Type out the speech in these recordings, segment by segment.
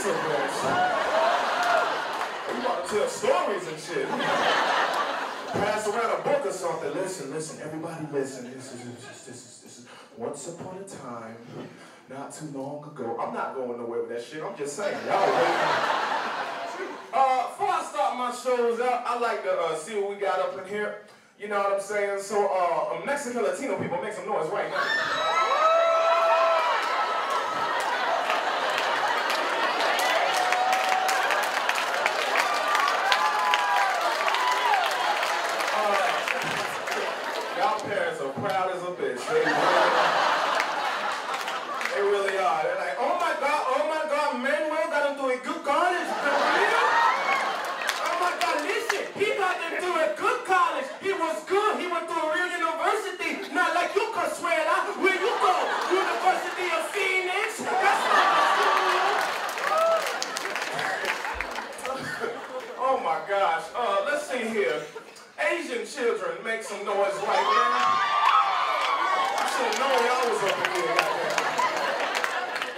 Elizabeth. You want to tell stories and shit. Pass around a book or something. Listen, listen, everybody listen. This is, this is, this is, this once upon a time, not too long ago. I'm not going nowhere with that shit. I'm just saying. Y'all. Uh, before I start my shows out, I like to uh, see what we got up in here. You know what I'm saying? So, uh, Mexican Latino people make some noise right now. Y'all parents are proud as a bitch. They really, they really are. They're like, oh my God, oh my God, Manuel got into a good college. For real? Oh my God, listen, he got into a good college. He was good. He went to a real university. Not like you, Consuela. Where you go? University of Phoenix. That's not Oh my gosh. Uh, let's see here. Asian children make some noise right now. I should have y'all was up in here. goddamn.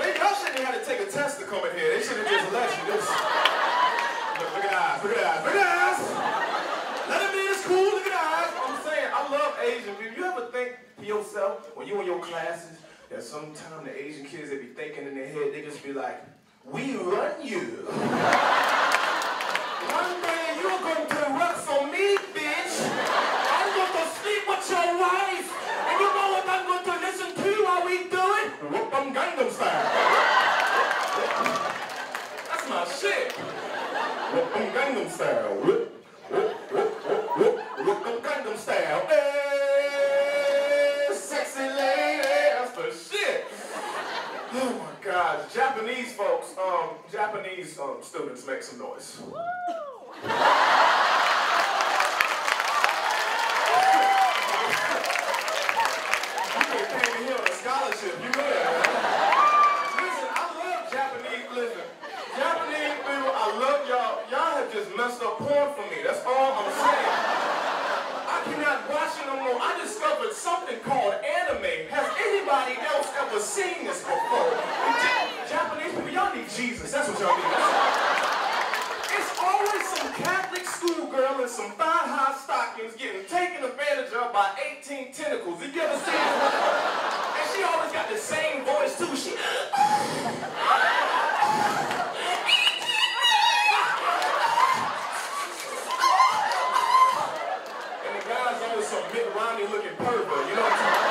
They, y'all shouldn't have had to take a test to come in here. They should have just let you. Just... Look, look at eyes. Look at eyes. Look at eyes. Let them in. It's cool. Look at eyes. I'm saying, I love Asian people. You ever think to yourself, when you in your classes, that sometimes the Asian kids, they be thinking in their head, they just be like, we run you. One day you're going to Gangnam Style. That's my shit. Whoop 'em Gangnam Style. 'em Gangnam Style. Hey, sexy lady. That's the shit. Oh my God, Japanese folks, um, Japanese um, students make some noise. You could have came here on a scholarship, you know that, right? Listen, I love Japanese, listen, Japanese people, I love y'all. Y'all have just messed porn for me, that's all I'm saying. I cannot watch it no more. I discovered something called anime. Has anybody else ever seen this before? Japanese people, y'all need Jesus. That's what y'all need. It's always some Catholic schoolgirl in some thigh-high stockings getting taken advantage of by 18 tentacles. You ever seen this? And she always got the same voice too. She. And the guy's always some Mitt Romney looking pervert, you know what I'm saying?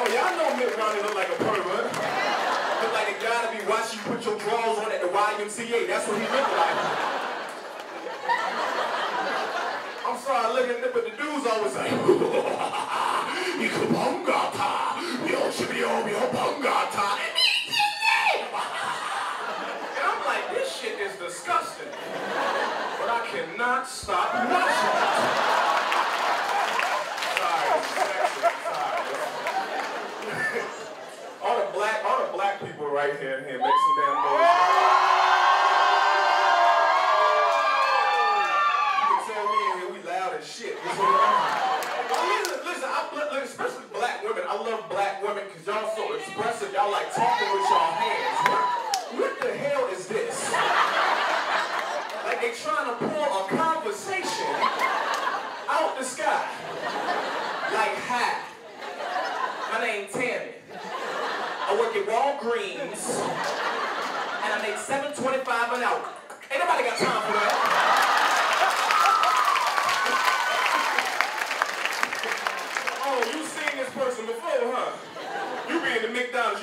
Oh, y'all know Mitt Romney look like a pervert. Look like a guy to be watching you put your drawers on at the That's what he look like. I'm sorry, I look at but the dude's always like, Ikubongata, Yoshibio, Yobongata. And I'm like, this shit is disgusting. But I cannot stop watching it. Sorry, it's sexy. Sorry. all the black, all the black people right here, here, make some damn noise. You can tell me in here we loud as shit. You see what I'm saying? Listen, listen, I, look, especially black women. I love black women because y'all so expressive. Y'all like talking with y'all hands. What, what the hell is this? Like they trying to pull a conversation out the sky. Like, hi, my name Tammy. I work at Walgreens, and I make $7.25 an hour. Ain't nobody got time for that. Oh, you seen this person before, huh? You be in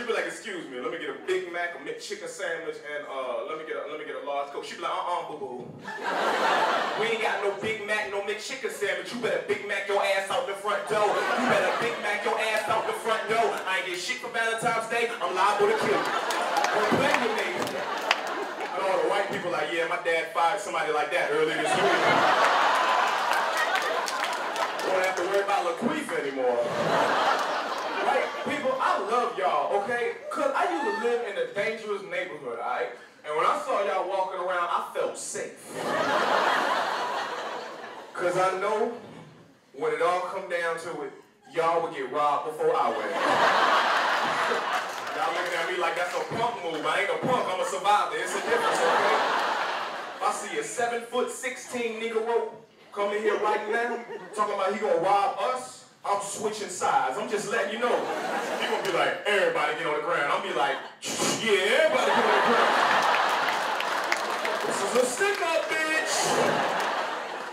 you be like, excuse me, let me get a Big Mac, a McChicken sandwich, and uh, let me get a let me get a large Coke. She be like, uh-uh, boo-boo. We ain't got no Big Mac, no McChicken sandwich. You better Big Mac your ass out the front door. You better Big Mac your ass out the front door. I ain't get shit for Valentine's Day. I'm liable to kill you. Don't play with me. And all the white people like, yeah, my dad fired somebody like that earlier this week. Don't have to worry about LaQuifa anymore. Right? People, I love y'all, okay? Cause I used to live in a dangerous neighborhood, alright? And when I saw y'all walking around, I felt safe. Cause I know when it all come down to it, y'all would get robbed before I would. y'all looking at me like that's a punk move. I ain't a punk, I'm a survivor. It's a difference, okay? If I see a seven foot sixteen nigga rope come in here right now, talking about he gonna rob us, I'm switching sides. I'm just letting you know. He gonna be like, everybody get on the ground. I'm be like, yeah, everybody get on the ground. This is a stick up, bitch.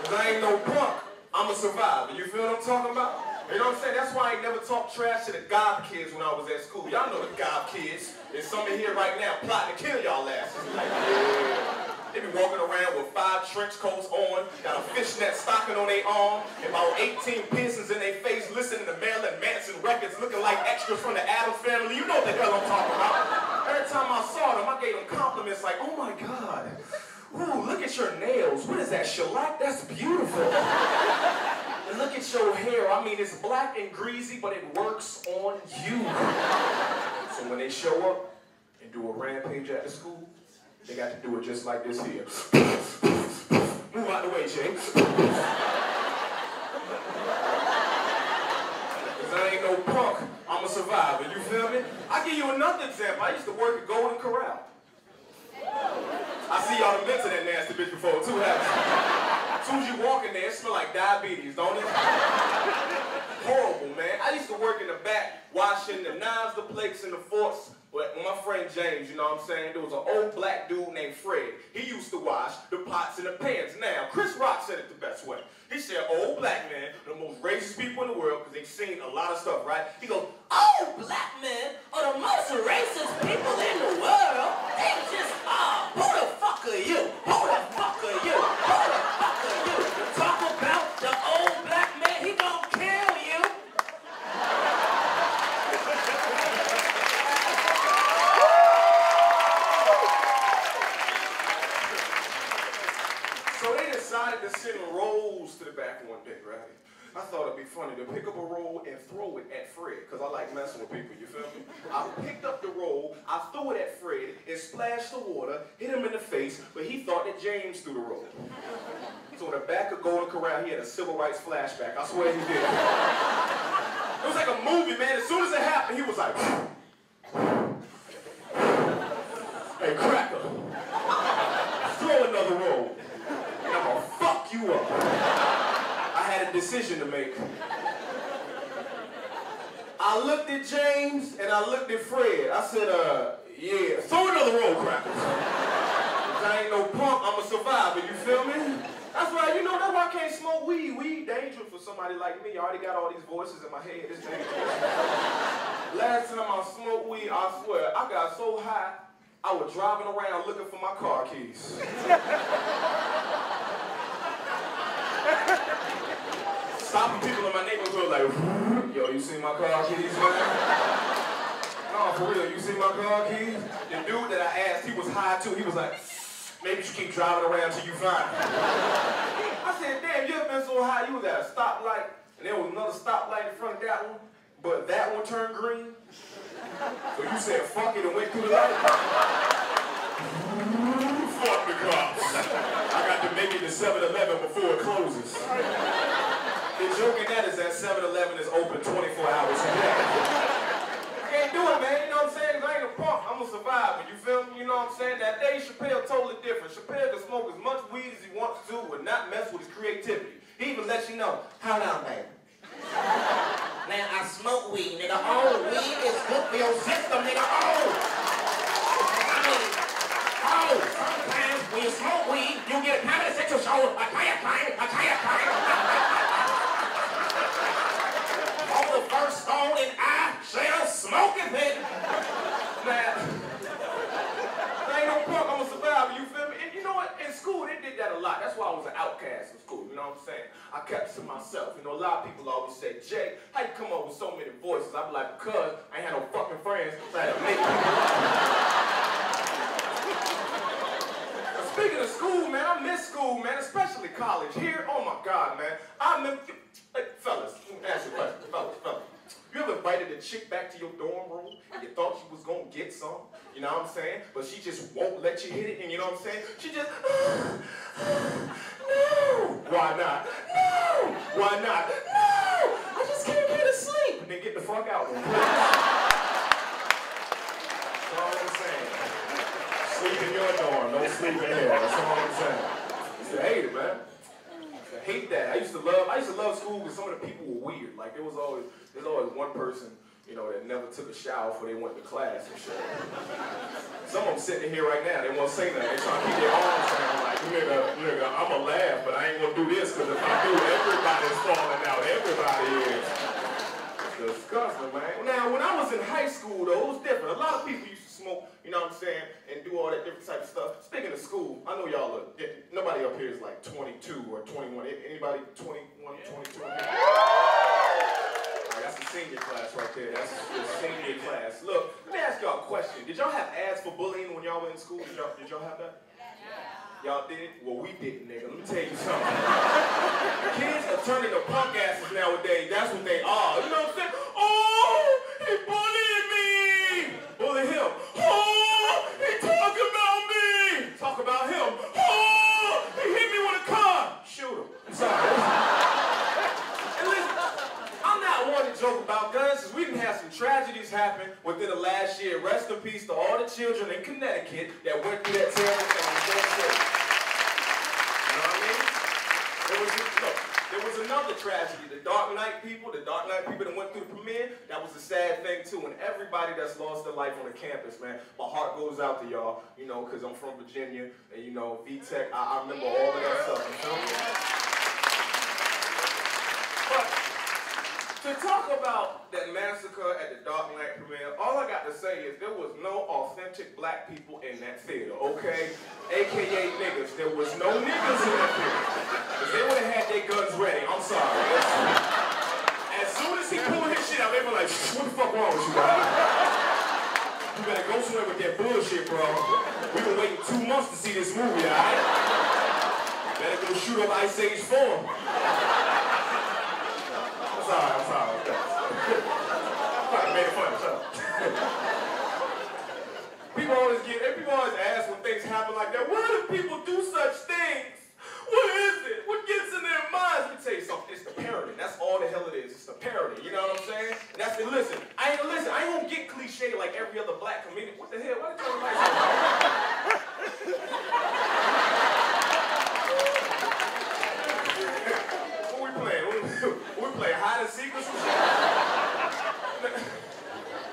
Cause I ain't no punk. I'm a survivor. You feel what I'm talking about? You know what I'm saying? That's why I ain't never talked trash to the goth kids when I was at school. Y'all know the goth kids. There's some in here right now plotting to kill y'all asses. Like, yeah. They be walking around with five trench coats on, got a fishnet stocking on their arm, and about 18 piercings in their face, listening to Marilyn Manson records, looking like extras from the Addams family. You know what the hell I'm talking about. Every time I saw them, I gave them compliments like, oh my God. Ooh, look at your nails. What is that, shellac? That's beautiful. and look at your hair. I mean, it's black and greasy, but it works on you. so when they show up and do a rampage at the school, they got to do it just like this here. Move out the way, Jay. Cause I ain't no punk. I'm a survivor. You feel me? I'll give you another example. I used to work at Golden Corral. I see y'all been to that nasty bitch before too, haven't? As soon as you walk in there, it smell like diabetes, don't it? Horrible, man. I used to work in the back, washing the knives, the plates, and the forks. But my friend James, you know what I'm saying? There was an old black dude named Fred. He used to wash the pots and the pans. Now, Chris Rock said it the best way. He said, old black man, the most racist people in the world, because they've seen a lot of stuff, right? He goes, old black men are the most racist people in the world. They just are. Who the fuck are you? Who the fuck are you? Who the fuck are you? Talk about the old black man, he gonna kill you. So they decided to send rolls to the back one day, right? I thought it'd be funny to pick up a roll and throw it at Fred, because I like messing with people, you feel me? I picked up the roll, I threw it at Fred, and splashed the water, hit him in the face, but he thought that James threw the roll. So the back of Golden Corral, he had a civil rights flashback. I swear he did. It was like a movie, man. As soon as it happened, he was like, hey, cracker, throw another roll, and I'm gonna fuck you up. I had a decision to make. I looked at James and I looked at Fred. I said, uh, yeah, throw another roll, crackers. I ain't no punk, I'm a survivor, you feel me? That's why, you know, that's why I can't smoke weed. Weed dangerous for somebody like me. I already got all these voices in my head. It's dangerous. Last time I smoked weed, I swear, I got so high, I was driving around looking for my car keys. Stopping people in my neighborhood like, yo, you see my car keys, man? No, for real, you see my car keys? The dude that I asked, he was high too. He was like, maybe you keep driving around till you find it. I said, damn, you been so high? You was at a stoplight, and there was another stoplight in front of that one, but that one turned green. So you said, fuck it, and went through the light. Fuck the cops. I got to make it to 7-Eleven before it closes. The joke in that is that 7-Eleven is open 24 hours a day. I can't do it, man. You know what I'm saying? I ain't a punk. I'm a survivor. You feel me? You know what I'm saying? That day, Chappelle totally different. Chappelle can smoke as much weed as he wants to, but not mess with his creativity. He even lets you know, hold on, baby. Man, I smoke weed, nigga. Oh, weed is good for your system, nigga. Oh. I mean, oh, sometimes when you smoke weed, you get a kind of sexual show. A of kind, a of kind. First stone and I shall smoke it. Man, I ain't no punk, I'm a survivor, you feel me? And you know what? In school, they did that a lot. That's why I was an outcast in school, you know what I'm saying? I kept to myself. You know, a lot of people always say, Jay, how you come up with so many voices? I be like, because I ain't had no fucking friends, so I had to make it. Speaking of school, man, I miss school, man, especially college. Here, oh my God, man. I miss, hey, fellas, ask you a question, fellas, fellas. You ever invited a chick back to your dorm room and you thought she was gonna get some? You know what I'm saying? But she just won't let you hit it, and you know what I'm saying? She just, no. Why not? No. Why not? No. I just can't get to sleep. And then get the fuck out. That's all I'm saying. Here. That's all I'm saying. I used to hate it, man. I hate that. I used to love. I used to love school because some of the people were weird. Like there was always there's always one person you know, that never took a shower before they went to class and shit. Some of them sitting here right now, they won't say nothing. They trying to keep their arms down like, nigga, nigga, I'ma laugh, but I ain't gonna do this, because if I do, everybody's falling out. Everybody is. disgusting, man. Now, when I was in high school, though, it was different. A lot of people used smoke, you know what I'm saying, and do all that different type of stuff. Speaking of school, I know y'all are, nobody up here is like 22 or 21. Anybody 21, 22? That's the senior class right there. That's the senior class. Look, let me ask y'all a question. Did y'all have ads for bullying when y'all were in school? Did y'all, did y'all have that? Y'all did? Well, we didn't, nigga. Let me tell you something. Kids are turning to punk asses nowadays. That's what they are. You know what I'm saying? Oh, he bullied me. Bully him. Oh, he talk about me. Talk about him. Oh, he hit me with a car. Shoot him. I'm sorry joke about guns is we didn't have some tragedies happen within the last year. Rest in peace to all the children in Connecticut that went through that terrible thing. You know what I mean? There was, there was another tragedy. The Dark Knight people, the Dark Knight people that went through the premiere, that was a sad thing too. And everybody that's lost their life on the campus, man, my heart goes out to y'all, you know, because I'm from Virginia, and you know, VTech, I, I remember all of that stuff. You feel me? To talk about that massacre at the Dark Knight premiere, all I got to say is there was no authentic black people in that theater, okay? AKA niggas. There was no niggas in that theater. If they would have had their guns ready, I'm sorry. As soon as he pulled his shit out, they were like, what the fuck wrong with you, guys? You better go somewhere with that bullshit, bro. We've been waiting two months to see this movie, alright? Better go shoot up Ice Age 4 sorry, I'm sorry. People always get, people always ask when things happen like that, why do people do such things? What is it? What gets in their minds? Let me tell you something. It's the parody. That's all the hell it is. It's the parody. You know what I'm saying? And That's the listen. I ain't listen. I ain't gonna get cliche like every other black comedian. What the hell? Why did you like what we playing? play hide and seek or some shit.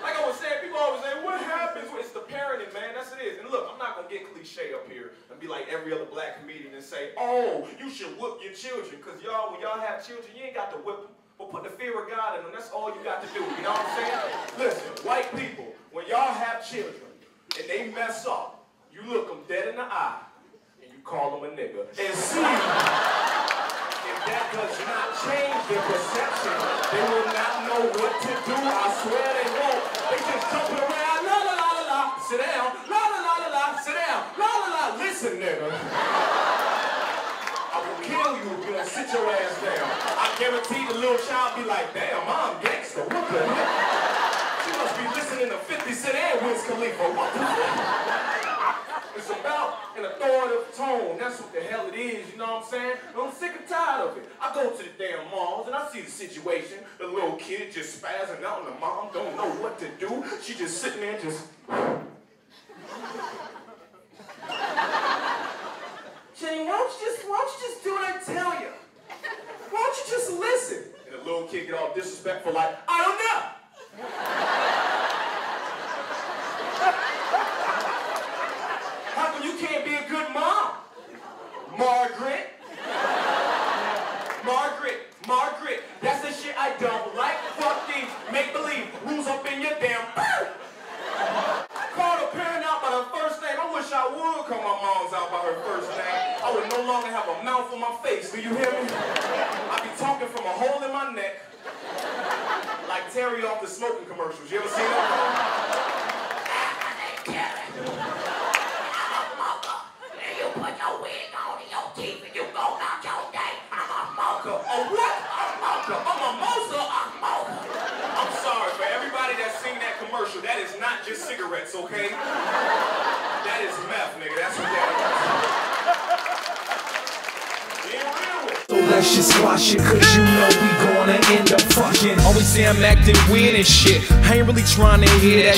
like I was saying, people always say, what happens? It's the parenting, man. That's it is. And look, I'm not gonna get cliche up here and be like every other black comedian and say, oh, you should whoop your children. Cause y'all, when y'all have children, you ain't got to whip them. But put the fear of God in them. That's all you got to do. You know what I'm saying? Listen, white people, when y'all have children and they mess up, you look them dead in the eye and you call them a nigga. And see if that does not change their perception. They will not know what to do. I swear they won't. They just jumping Listen, nigga. I will kill you if you don't sit your ass down. I guarantee the little child be like, damn, mom gangster. What the heck? She must be listening to 50 Cent and Wiz Khalifa. What the heck? It's about an authoritative tone. That's what the hell it is, you know what I'm saying? I'm sick and tired of it. I go to the damn malls and I see the situation. The little kid just spazzing out and the mom don't know what to do. She just sitting there just... Jenny, why don't you just, why don't you just do what I tell you? Why don't you just listen? And the little kid get all disrespectful like, I don't know. How come you can't be a good mom? Margaret. Margaret. Margaret. That's the shit I don't like. Fuck these make-believe rules up in your damn Call a parent out by her first name. I call my mom's out by her first name. I would no longer have a mouth on my face. Do you hear me? I'd be talking from a hole in my neck. Like Terry off the smoking commercials. You ever seen that? That is not just cigarettes, okay? That is meth, nigga. That's what that is. So let's just squash it, cause you know we gonna end up fucking. Always say I'm acting weird and shit. I ain't really trying to hear that